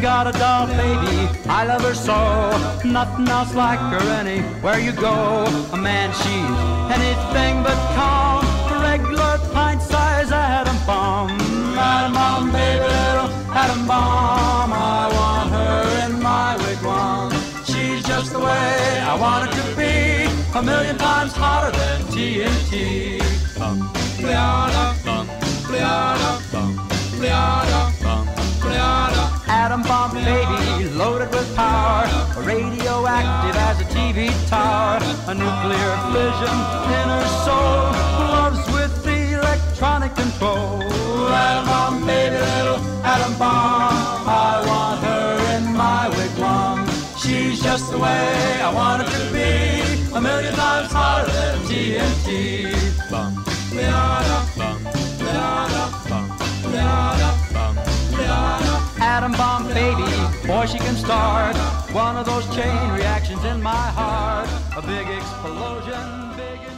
got a doll baby, I love her so. Nothing else like her anywhere you go. A man, she's anything but calm. Regular pint size atom bomb. Atom bomb, baby, little atom bomb. I want her in my wigwam. She's just the way I want her to be. A million times hotter than TNT. Bum, baby, loaded with power, radioactive as a TV tower, a nuclear fission in her soul, loves with electronic control. Atom bomb baby, little atom bomb, I want her in my wigwam. She's just the way I want her to be, a million times hotter than TNT. Atom bomb baby, boy she can start one of those chain reactions in my heart. A big explosion, big.